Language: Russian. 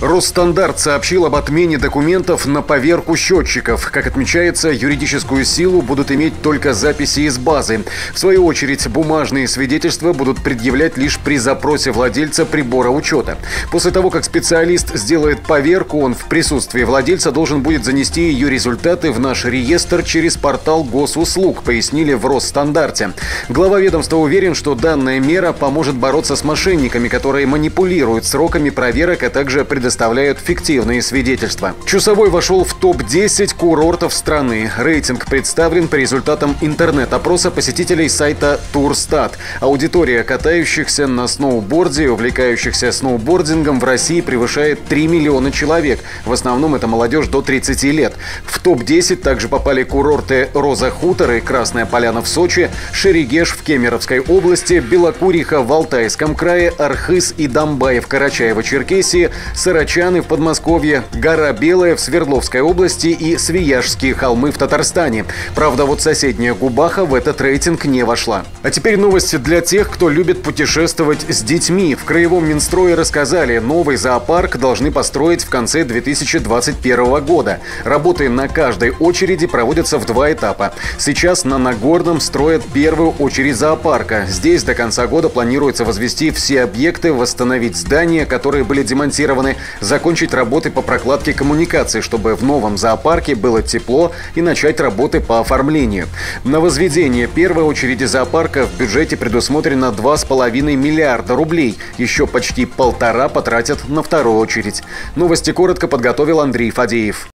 Росстандарт сообщил об отмене документов на поверку счетчиков. Как отмечается, юридическую силу будут иметь только записи из базы. В свою очередь, бумажные свидетельства будут предъявлять лишь при запросе владельца прибора учета. После того, как специалист сделает поверку, он в присутствии владельца должен будет занести ее результаты в наш реестр через портал госуслуг, пояснили в Росстандарте. Глава ведомства уверен, что данная мера поможет бороться с мошенниками, которые манипулируют сроками проверок, а также предоставляют предоставляют фиктивные свидетельства. Чусовой вошел в топ-10 курортов страны. Рейтинг представлен по результатам интернет-опроса посетителей сайта Турстат. Аудитория катающихся на сноуборде и увлекающихся сноубордингом в России превышает 3 миллиона человек. В основном это молодежь до 30 лет. В топ-10 также попали курорты Роза Хутор и Красная Поляна в Сочи, Шерегеш в Кемеровской области, Белокуриха в Алтайском крае, Архыз и Домбай в Карачаево-Черкесии, Сыра Карачаны в Подмосковье, Гора Белая в Свердловской области и Свияжские холмы в Татарстане. Правда, вот соседняя Губаха в этот рейтинг не вошла. А теперь новости для тех, кто любит путешествовать с детьми. В Краевом Минстрое рассказали, новый зоопарк должны построить в конце 2021 года. Работы на каждой очереди проводятся в два этапа. Сейчас на Нагорном строят первую очередь зоопарка. Здесь до конца года планируется возвести все объекты, восстановить здания, которые были демонтированы, закончить работы по прокладке коммуникаций, чтобы в новом зоопарке было тепло и начать работы по оформлению. На возведение первой очереди зоопарка в бюджете предусмотрено 2,5 миллиарда рублей. Еще почти полтора потратят на вторую очередь. Новости коротко подготовил Андрей Фадеев.